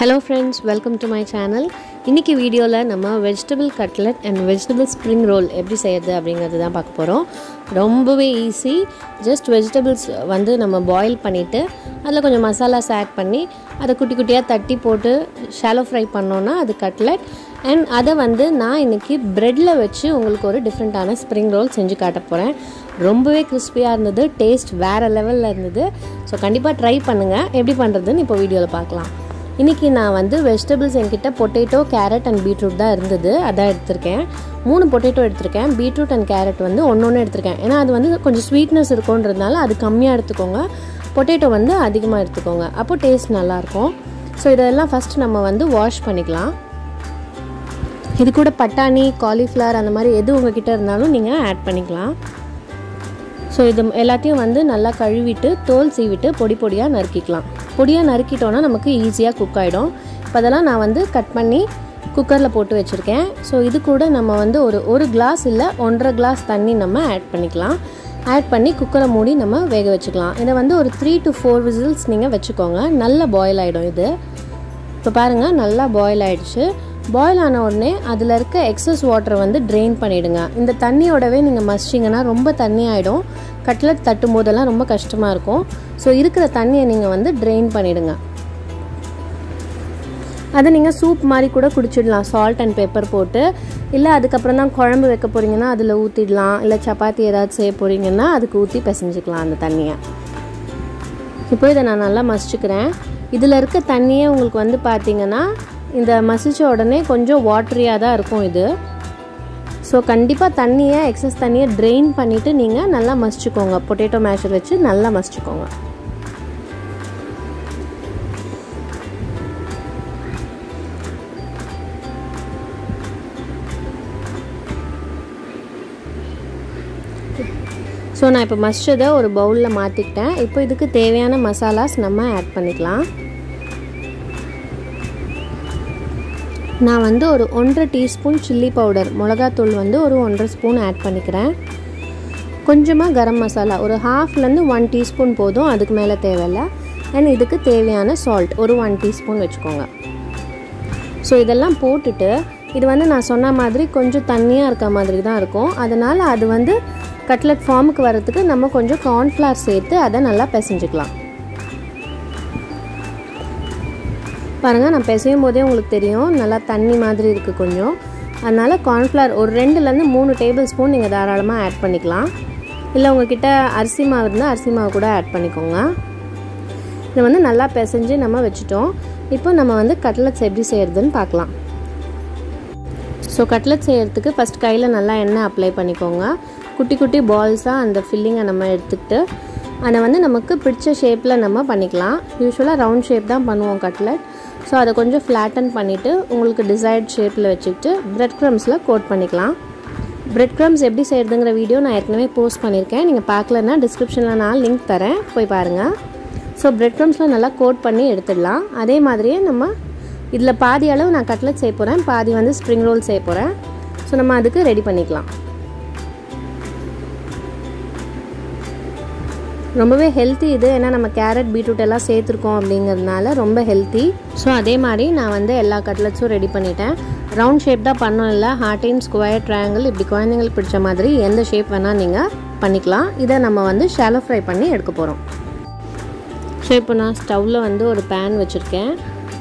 Hello friends welcome to my channel இன்றைக்கி வீடியோவில் நம்ம vegetable cutlet and vegetable spring roll எப்படி செய்யறது அப்படிங்கிறது தான் பார்க்க போகிறோம் ரொம்பவே ஈஸி ஜஸ்ட் வெஜிடபிள்ஸ் வந்து நம்ம பாயில் பண்ணிவிட்டு அதில் கொஞ்சம் மசாலாஸ் ஆட் பண்ணி அதை குட்டி குட்டியாக தட்டி போட்டு ஷாலோ ஃப்ரை பண்ணோன்னா அது கட்லெட் அண்ட் அதை வந்து நான் இன்றைக்கி ப்ரெட்டில் வச்சு உங்களுக்கு ஒரு டிஃப்ரெண்ட்டான ஸ்ப்ரிங் ரோல் செஞ்சு காட்ட போகிறேன் ரொம்பவே கிறிஸ்பியாக இருந்தது டேஸ்ட் வேறு லெவலில் இருந்தது. ஸோ கண்டிப்பாக ட்ரை பண்ணுங்கள் எப்படி பண்ணுறதுன்னு இப்போ வீடியோவில் பார்க்கலாம். இன்றைக்கி நான் வந்து வெஜிடபிள்ஸ் என்கிட்ட பொட்டேட்டோ கேரட் அண்ட் பீட்ரூட் தான் இருந்தது. அதான் எடுத்திருக்கேன். மூணு பொட்டேட்டோ எடுத்திருக்கேன். பீட்ரூட் அண்ட் கேரட் வந்து ஒன்று ஒன்று எடுத்திருக்கேன். ஏன்னா அது வந்து கொஞ்சம் ஸ்வீட்னஸ் இருக்குன்றதுனால அது கம்மியாக எடுத்துக்கோங்க. பொட்டேட்டோ வந்து அதிகமாக எடுத்துக்கோங்க. அப்போ டேஸ்ட் நல்லாயிருக்கும். ஸோ இதெல்லாம் ஃபஸ்ட் நம்ம வந்து வாஷ் பண்ணிக்கலாம். இது கூட பட்டாணி காலிஃப்ளவர் அந்த மாதிரி எது உங்ககிட்ட இருந்தாலும் நீங்கள் ஆட் பண்ணிக்கலாம். ஸோ இது எல்லாத்தையும் வந்து நல்லா கழுவிட்டு தோல் சீவிட்டு பொடி பொடியாக நறுக்கிக்கலாம். பொடியாக நறுக்கிட்டோன்னா நமக்கு ஈஸியாக குக் ஆகிடும் இப்போ அதெல்லாம் நான் வந்து கட் பண்ணி குக்கரில் போட்டு வச்சுருக்கேன். ஸோ இது கூட நம்ம வந்து ஒரு ஒரு கிளாஸ் இல்லை ஒன்றரை கிளாஸ் தண்ணி நம்ம ஆட் பண்ணிக்கலாம். ஆட் பண்ணி குக்கரை மூடி நம்ம வேக வச்சுக்கலாம். இதை வந்து ஒரு த்ரீ டு ஃபோர் விசில்ஸ் நீங்கள் வச்சுக்கோங்க. நல்லா பாயில் ஆகிடும் இது. இப்போ பாருங்கள் நல்லா பாயில் ஆகிடுச்சு பாயில் ஆன உடனே அதில் இருக்க எக்ஸஸ் வாட்டரை வந்து ட்ரெயின் பண்ணிவிடுங்க இந்த தண்ணியோடவே நீங்கள் மசிச்சிங்கன்னா ரொம்ப தண்ணி ஆகிடும் கட்லட் தட்டும் போதெல்லாம் ரொம்ப கஷ்டமாக இருக்கும். ஸோ இருக்கிற தண்ணியை நீங்கள் வந்து ட்ரெயின் பண்ணிவிடுங்க அதை நீங்கள் சூப் மாதிரி கூட குடிச்சிடலாம். சால்ட் அண்ட் பெப்பர் போட்டு. இல்லை அதுக்கப்புறம் தான் குழம்பு வைக்க போகிறீங்கன்னா அதில் ஊற்றிடலாம் இல்லை சப்பாத்தி ஏதாவது செய்ய போகிறீங்கன்னா அதுக்கு ஊற்றி பிசைஞ்சிக்கலாம் அந்த தண்ணியை. இப்போ இதை நான் நல்லா மசிச்சுக்கிறேன். இதில் இருக்க தண்ணியே உங்களுக்கு வந்து பார்த்தீங்கன்னா இந்த மசித்த உடனே கொஞ்சம் வாட்டரியாக தான் இருக்கும் இது. ஸோ கண்டிப்பாக தண்ணியை எக்ஸஸ் தண்ணியை ட்ரெயின் பண்ணிவிட்டு நீங்கள் நல்லா மசிச்சுக்கோங்க. பொட்டேட்டோ மேஷர் வச்சு நல்லா மசிச்சுக்கோங்க. ஸோ நான் இப்போ மசிச்சதை ஒரு பவுலில் மாற்றிக்கிட்டேன் இப்போ இதுக்கு தேவையான மசாலாஸ் நம்ம ஆட் பண்ணிக்கலாம். நான் வந்து ஒரு ஒன்றரை டீஸ்பூன் சில்லி பவுடர். மிளகாத்தூள் வந்து ஒரு ஒன்றரை ஸ்பூன் ஆட் பண்ணிக்கிறேன். கொஞ்சமாக கரம் மசாலா. ஒரு ஹாஃப்லேருந்து ஒன் டீஸ்பூன் போதும் அதுக்கு மேலே தேவையில்லை. அண்ட் இதுக்கு தேவையான சால்ட் ஒரு ஒன் டீஸ்பூன் வச்சுக்கோங்க. ஸோ இதெல்லாம் போட்டுட்டு இது வந்து நான் சொன்ன மாதிரி கொஞ்சம் தண்ணியாக இருக்க மாதிரி தான் இருக்கும். அதனால் அது வந்து கட்லட் ஃபார்முக்கு வரத்துக்கு நம்ம கொஞ்சம் கார்ன்ஃப்ளவர் சேர்த்து அதை நல்லா பிசைஞ்சிக்கலாம். பாருங்கள் நான் பிசையும் போதே உங்களுக்கு தெரியும். நல்லா தண்ணி மாதிரி இருக்குது கொஞ்சம். அதனால் கார்ன்ஃப்ளவர் ஒரு ரெண்டுலேருந்து மூணு டேபிள் ஸ்பூன் நீங்கள் தாராளமாக ஆட் பண்ணிக்கலாம். இல்லை உங்ககிட்ட அரிசி மாவு இருந்தால் அரிசி மாவு கூட ஆட் பண்ணிக்கோங்க. இதை வந்து நல்லா பிசைஞ்சு நம்ம வச்சுட்டோம். இப்போ நம்ம வந்து கட்லெட்ஸ் எப்படி செய்கிறதுன்னு பார்க்கலாம். ஸோ கட்லெட் செய்கிறதுக்கு ஃபஸ்ட் கையில் நல்லா எண்ணெய் அப்ளை பண்ணிக்கோங்க. குட்டி குட்டி பால்ஸாக அந்த ஃபில்லிங்கை நம்ம எடுத்துக்கிட்டு அதை வந்து நமக்கு பிடிச்ச ஷேப்பில் நம்ம பண்ணிக்கலாம். யூஸ்வலாக ரவுண்ட் ஷேப் தான் பண்ணுவோம் கட்லெட் ஸோ அதை கொஞ்சம் ஃப்ளாட்டன் பண்ணிவிட்டு உங்களுக்கு டிசைர்ட் ஷேப்பில் வச்சுக்கிட்டு ப்ரெட் க்ரம்ஸில் கோட் பண்ணிக்கலாம். ப்ரெட் க்ரம்ஸ் எப்படி செய்கிறதுங்கிற வீடியோ நான் ஏற்கனவே போஸ்ட் பண்ணியிருக்கேன். நீங்கள் பார்க்கலன்னா டிஸ்கிரிப்ஷனில் நான் லிங்க் தரேன். போய் பாருங்கள் ஸோ ப்ரெட் க்ரம்ஸில் நல்லா கோட் பண்ணி எடுத்துடலாம். அதே மாதிரியே நம்ம இதில் பாதி அளவு நான் கட்லெட் செய்ய போகிறேன் பாதி வந்து ஸ்ப்ரிங் ரோல் செய்ய போகிறேன் ஸோ நம்ம அதுக்கு ரெடி பண்ணிக்கலாம். ரொம்பவே ஹெல்த்தி இது. ஏன்னா நம்ம கேரட் பீட்ரூட் எல்லாம் சேர்த்துருக்கோம் அப்படிங்கிறதுனால ரொம்ப ஹெல்த்தி ஸோ அதே மாதிரி நான் வந்து எல்லா கட்லெட்ஸும் ரெடி பண்ணிட்டேன். ரவுண்ட் ஷேப் தான் பண்ணணும் இல்லை ஹார்டின் ஸ்கொயர் ட்ரையாங்கிள் இப்படி குழந்தைங்களுக்கு பிடிச்ச மாதிரி எந்த ஷேப் வேணால் நீங்கள் பண்ணிக்கலாம். இதை நம்ம வந்து ஷாலோ ஃப்ரை பண்ணி எடுக்க போகிறோம் ஸோ இப்போ நான் ஸ்டவ்வில் வந்து ஒரு பேன் வச்சுருக்கேன்.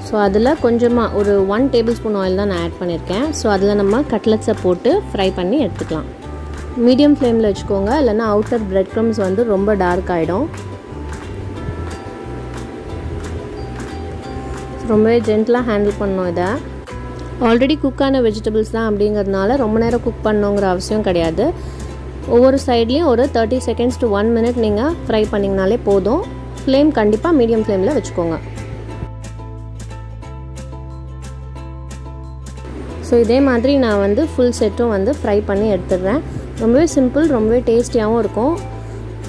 ஸோ அதில் கொஞ்சமாக ஒரு ஒன் டேபிள் ஸ்பூன் ஆயில் தான் நான் ஆட் பண்ணியிருக்கேன் ஸோ அதில் நம்ம கட்லெட்ஸை போட்டு ஃப்ரை பண்ணி எடுத்துக்கலாம். மீடியம் ஃப்ளேமில் வச்சுக்கோங்க. இல்லைன்னா அவுட்டர் பிரெட் க்ரம்ஸ் வந்து ரொம்ப டார்க் ஆகிடும் ரொம்பவே ஜென்டலாக ஹேண்டில் பண்ணோம் இதை. ஆல்ரெடி குக்கான வெஜிடபிள்ஸ் தான் அப்படிங்கிறதுனால ரொம்ப நேரம் குக் பண்ணோங்கிற அவசியம் கிடையாது. ஒவ்வொரு சைட்லேயும் ஒரு thirty seconds to one minute நீங்கள் ஃப்ரை பண்ணிங்கனாலே போதும். ஃப்ளேம் கண்டிப்பாக மீடியம் ஃப்ளேமில் வச்சுக்கோங்க. ஸோ இதே மாதிரி நான் வந்து ஃபுல் செட்டும் வந்து ஃப்ரை பண்ணி எடுத்துடுறேன். ரொம்பவே சிம்பிள் ரொம்பவே டேஸ்டியாகவும் இருக்கும்.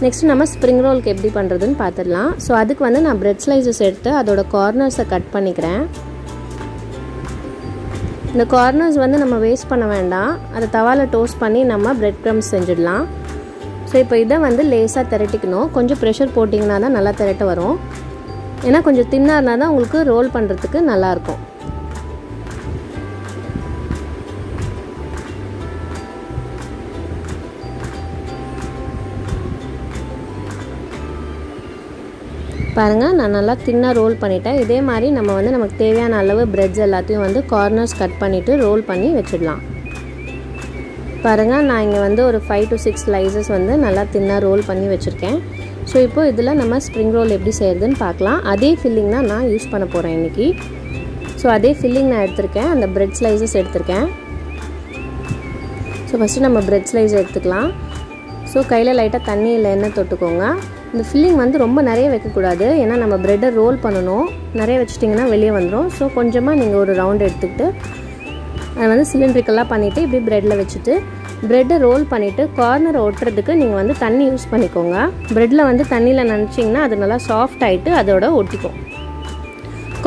நெக்ஸ்ட்டு நம்ம ஸ்ப்ரிங் ரோலுக்கு எப்படி பண்ணுறதுன்னு பார்த்துடலாம் ஸோ அதுக்கு வந்து நான் ப்ரெட் ஸ்லைசஸ் எடுத்து அதோட கார்னர்ஸை கட் பண்ணிக்கிறேன். இந்த கார்னர்ஸ் வந்து நம்ம வேஸ்ட் பண்ண வேண்டாம். அதை தவாவில் டோஸ்ட் பண்ணி நம்ம ப்ரெட் க்ரம்ஸ் செஞ்சிடலாம். ஸோ இப்போ இதை வந்து லேசாக திரட்டிக்கணும். கொஞ்சம் ப்ரெஷர் போட்டிங்கன்னா தான் நல்லா திரட்ட வரும். ஏன்னா கொஞ்சம் தின்னாக இருந்தால் தான் உங்களுக்கு ரோல் பண்ணுறதுக்கு நல்லாயிருக்கும் பாருங்கள் நான் நல்லா தின்னாக ரோல் பண்ணிட்டேன். இதே மாதிரி நம்ம வந்து நமக்கு தேவையான அளவு பிரெட்ஸ் எல்லாத்தையும் வந்து கார்னர்ஸ் கட் பண்ணிவிட்டு ரோல் பண்ணி வச்சிடலாம். பாருங்கள் நான் இங்கே வந்து ஒரு ஃபைவ் டு சிக்ஸ் ஸ்லைசஸ் வந்து நல்லா தின்னாக ரோல் பண்ணி வச்சுருக்கேன். ஸோ இப்போ இதில் நம்ம ஸ்ப்ரிங் ரோல் எப்படி செய்கிறதுன்னு பார்க்கலாம். அதே ஃபில்லிங் தான் நான் யூஸ் பண்ண போகிறேன் இன்றைக்கி ஸோ அதே ஃபில்லிங் நான் எடுத்திருக்கேன். அந்த பிரெட் ஸ்லைசஸ் எடுத்திருக்கேன். ஸோ ஃபஸ்ட்டு நம்ம பிரெட் ஸ்லைஸ் எடுத்துக்கலாம். ஸோ கையில் லைட்டாக தண்ணி இல்லை எண்ணெய் தொட்டுக்கோங்க. இந்த ஃபில்லிங் வந்து ரொம்ப நிறைய வைக்கக்கூடாது. ஏன்னா நம்ம ப்ரெட்டை ரோல் பண்ணணும். நிறைய வச்சிட்டிங்கன்னா வெளியே வந்துடும் ஸோ கொஞ்சமாக நீங்கள் ஒரு ரவுண்ட் எடுத்துக்கிட்டு அதை வந்து சிலிண்ட்ரிக்கெல்லாம் பண்ணிவிட்டு இப்படி ப்ரெட்டில் வச்சுட்டு ப்ரெட்டை ரோல் பண்ணிவிட்டு கார்னரை ஒட்டுறதுக்கு நீங்கள் வந்து தண்ணி யூஸ் பண்ணிக்கோங்க. ப்ரெட்டில் வந்து தண்ணியில் நினச்சிங்கன்னா அது நல்லா சாஃப்ட் ஆகிட்டு அதோட ஒட்டிக்கும்.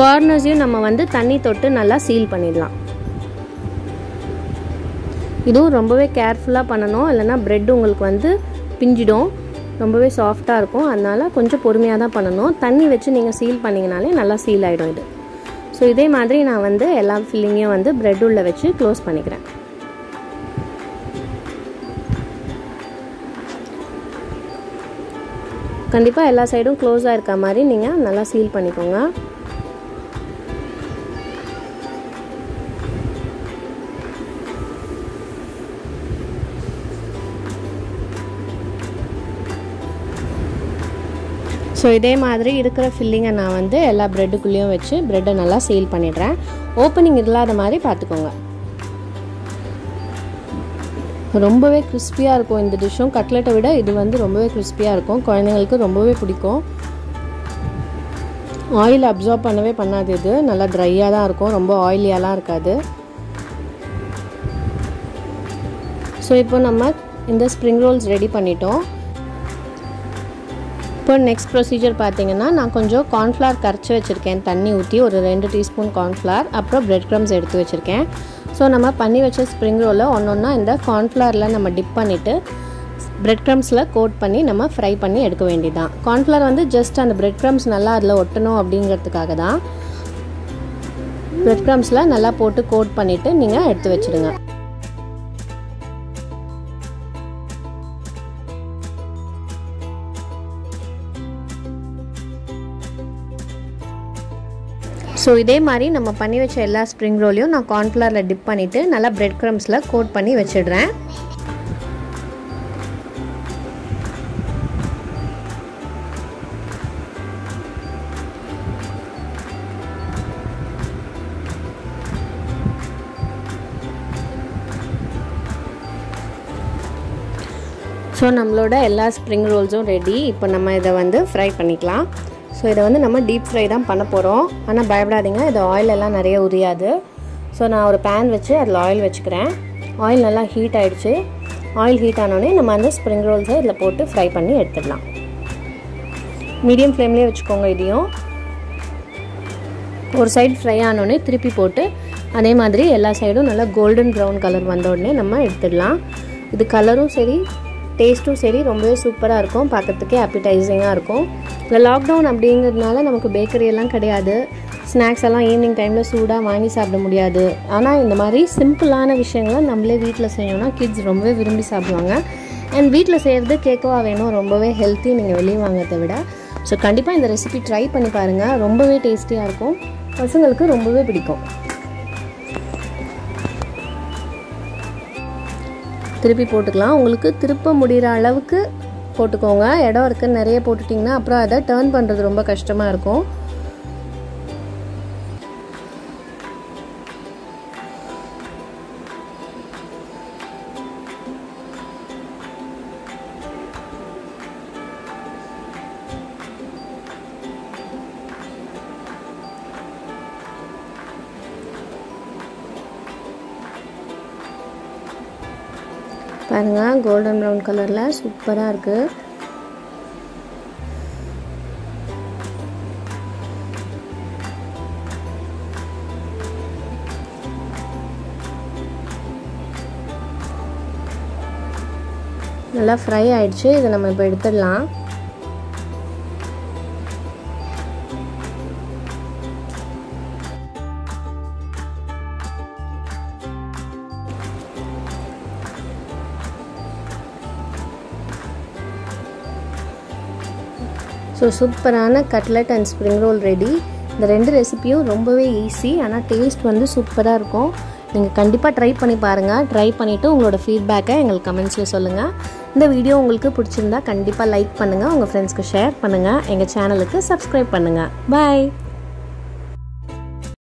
கார்னர்ஸையும் நம்ம வந்து தண்ணி தொட்டு நல்லா சீல் பண்ணிடலாம். இதுவும் ரொம்பவே கேர்ஃபுல்லாக பண்ணணும். இல்லைனா ப்ரெட் உங்களுக்கு வந்து பிஞ்சிடும். ரொம்பவே சாஃப்டாக இருக்கும். அதனால் கொஞ்சம் பொறுமையாக தான் பண்ணணும். தண்ணி வச்சு நீங்கள் சீல் பண்ணிங்கனாலே நல்லா சீல் ஆகிடும் இது. ஸோ இதே மாதிரி நான் வந்து எல்லா ஃபில்லிங்கையும் வந்து ப்ரெட் உள்ளே வச்சு க்ளோஸ் பண்ணிக்கிறேன். கண்டிப்பாக எல்லா சைடும் க்ளோஸாக இருக்க மாதிரி நீங்கள் நல்லா சீல் பண்ணிக்கோங்க. ஸோ இதே மாதிரி இருக்கிற ஃபில்லிங்கை நான் வந்து எல்லா ப்ரெட்டுக்குள்ளேயும் வச்சு ப்ரெட்டை நல்லா சீல் பண்ணிடுறேன். ஓப்பனிங் இல்லாத மாதிரி பார்த்துக்கோங்க. ரொம்பவே கிறிஸ்பியாக இருக்கும் இந்த டிஷ்ஷும் கட்லெட்டை விட இது வந்து ரொம்பவே கிறிஸ்பியாக இருக்கும். குழந்தைங்களுக்கு ரொம்பவே பிடிக்கும். ஆயில் அப்சார்ப் பண்ணவே பண்ணாது இது. நல்லா ட்ரையாக தான் இருக்கும். ரொம்ப ஆயிலியாலாம் இருக்காது. ஸோ இப்போ நம்ம இந்த ஸ்ப்ரிங் ரோல்ஸ் ரெடி பண்ணிட்டோம். இப்போ நெக்ஸ்ட் ப்ரொசீஜர் பார்த்தீங்கன்னா நான் கொஞ்சம் கார்ன்ஃப்ளவர் கரைச்சி வச்சுருக்கேன். தண்ணி ஊற்றி ஒரு ரெண்டு டீஸ்பூன் கார்ன்ஃப்ளவர் அப்புறம் பிரெட் க்ரம்ஸ் எடுத்து வச்சுருக்கேன். ஸோ நம்ம பண்ணி வச்ச ஸ்ப்ரிங் ரோலை ஒன்று ஒன்றா இந்த கார்ன்ஃப்ளவரில் நம்ம டிப் பண்ணிவிட்டு பிரெட் க்ரம்ஸில் கோட் பண்ணி நம்ம ஃப்ரை பண்ணி எடுக்க வேண்டியதான் கார்ன்ஃப்ளவர் வந்து ஜஸ்ட் அந்த பிரெட் க்ரம்ஸ் நல்லா அதில் ஒட்டணும் அப்படிங்கிறதுக்காக தான். பிரெட் க்ரம்ஸில் நல்லா போட்டு கோட் பண்ணிவிட்டு நீங்கள் எடுத்து வச்சுடுங்க ஸோ இதே மாதிரி நம்ம பண்ணி வச்ச எல்லா ஸ்ப்ரிங் ரோலையும் நான் கார்ன்ஃப்ளவரில் டிப் பண்ணிவிட்டு நல்லா பிரெட் க்ரம்ஸில் கோட் பண்ணி வச்சிடுறேன். ஸோ நம்மளோட எல்லா ஸ்ப்ரிங் ரோல்ஸும் ரெடி இப்போ நம்ம இதை வந்து ஃப்ரை பண்ணிக்கலாம். ஸோ இதை வந்து நம்ம டீப் ஃப்ரை தான் பண்ண போகிறோம் ஆனால் பயப்படாதீங்க. இது ஆயில் எல்லாம் நிறைய உரியாது. ஸோ நான் ஒரு பேன் வச்சு அதில் ஆயில் வச்சுக்கிறேன். ஆயில் நல்லா ஹீட் ஆகிடுச்சு ஆயில் ஹீட் ஆனோடனே நம்ம அந்த ஸ்ப்ரிங் ரோல்ஸை இதில் போட்டு ஃப்ரை பண்ணி எடுத்துடலாம். மீடியம் ஃப்ளேம்லேயே வச்சுக்கோங்க இதையும். ஒரு சைடு ஃப்ரை ஆனோடனே திருப்பி போட்டு அதே மாதிரி எல்லா சைடும் நல்லா கோல்டன் ப்ரௌன் கலர் வந்த உடனே நம்ம எடுத்துடலாம். இது கலரும் சரி டேஸ்ட்டும் சரி ரொம்பவே சூப்பராக இருக்கும். பார்க்குறதுக்கே அப்பிடைசிங்காக இருக்கும். இந்த லாக்டவுன் அப்படிங்கிறதுனால நமக்கு பேக்கரி எல்லாம் கிடையாது. ஸ்நாக்ஸ் எல்லாம் ஈவினிங் டைமில் சூடாக வாங்கி சாப்பிட முடியாது. ஆனால் இந்த மாதிரி சிம்பிளான விஷயங்களை நம்மளே வீட்டில் செய்யணும்னா கிட்ஸ் ரொம்பவே விரும்பி சாப்பிடுவாங்க. அண்ட் வீட்டில் செய்கிறது கேட்கவா வேணும்? ரொம்பவே ஹெல்த்தி நீங்கள் வெளியே வாங்கிறத விட. ஸோ கண்டிப்பாக இந்த ரெசிபி ட்ரை பண்ணி பாருங்கள் ரொம்பவே டேஸ்டியாக இருக்கும். பசங்களுக்கு ரொம்பவே பிடிக்கும். திருப்பி போட்டுக்கலாம். உங்களுக்கு திருப்ப முடிகிற அளவுக்கு போட்டுக்கோங்க. இடம் இருக்குன்னு நிறைய போட்டுட்டிங்கன்னா அப்புறம் அதை டேர்ன் பண்ணுறது ரொம்ப கஷ்டமாக இருக்கும். பாருங்கள் கோல்டன் ப்ரௌன் கலரில் சூப்பராக இருக்குது நல்லா ஃப்ரை ஆயிடுச்சு இதை நம்ம இப்போ எடுத்துடலாம். ஸோ சூப்பரான cutlet and spring roll ready இந்த ரெண்டு ரெசிபியும் ரொம்பவே ஈஸி ஆனால் டேஸ்ட் வந்து சூப்பராக இருக்கும். நீங்கள் கண்டிப்பாக ட்ரை பண்ணி பாருங்கள் ட்ரை பண்ணிவிட்டு உங்களோட ஃபீட்பேக்கை எங்களுக்கு கமெண்ட்ஸில் சொல்லுங்கள் இந்த வீடியோ உங்களுக்கு பிடிச்சிருந்தா கண்டிப்பாக லைக் பண்ணுங்கள் உங்கள் ஃப்ரெண்ட்ஸ்க்கு ஷேர் பண்ணுங்கள் எங்கள் சேனலுக்கு சப்ஸ்கிரைப் பண்ணுங்கள் பாய்